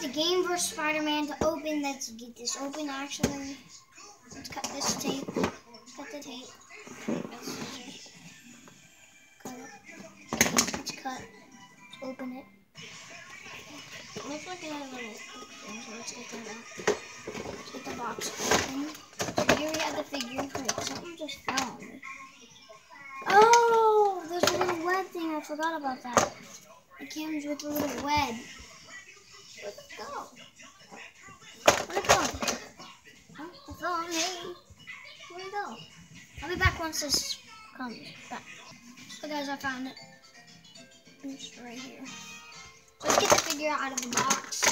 the Gamerverse Spider-Man to open. Let's get this open, actually. Let's cut this tape. Cut the tape. Cut it. Let's cut. Let's open it. It looks like it a little thing, so let's get that out. Let's get the box open. So here we have the figure. Wait, something just fell on me. Oh, there's a little web thing. I forgot about that. It comes with a little web. It go? Where'd go? Where'd it go? I'll be back once this comes back. So guys, I found it. It's right here. So let's get the figure out of the box.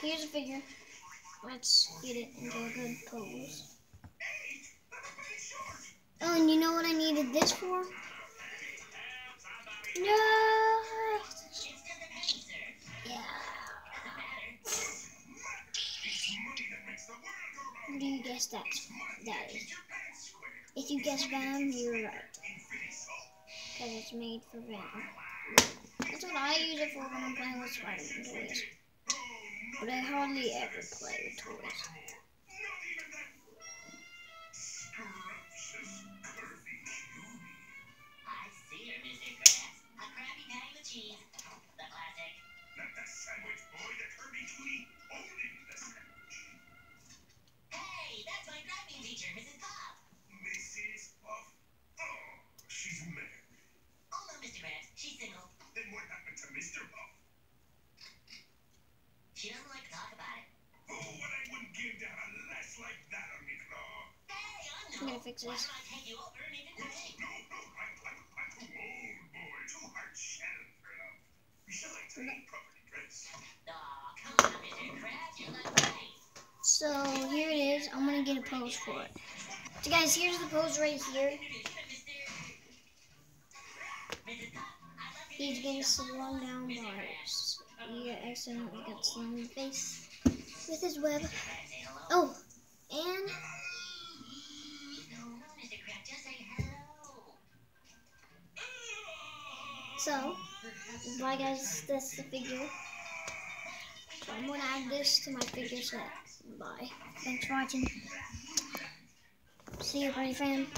Here's a figure. Let's get it into a good pose. Oh, and you know what I needed this for? No! Yeah. What do you guess that's that is? If you guess Venom, you're right. Because it's made for Venom. That's what I use it for when I'm playing with Spider-Man toys. But I hardly ever play with toys. She's single. Then what happened to Mr. Puff? She doesn't like to talk about it. Oh, what I wouldn't give to have a lass like that on me claw. Hey, I'm I'm no. gonna fix Why this. don't I take you over and even No, today? no, no, I'm, I'm, I'm too old, boy. Too hard-shelled for love. Besides, I ain't properly dressed. Aw, come on, Mr. Krabs. You look great. So here it is. I'm gonna get a pose for it. So guys, here's the pose right here. Mrs. He's getting slung down bars. He accidentally got slung in the face with his web. Oh, and so, bye guys. That's the figure. I'm gonna add this to my figure set. Bye. Thanks for watching. See you, buddy fan.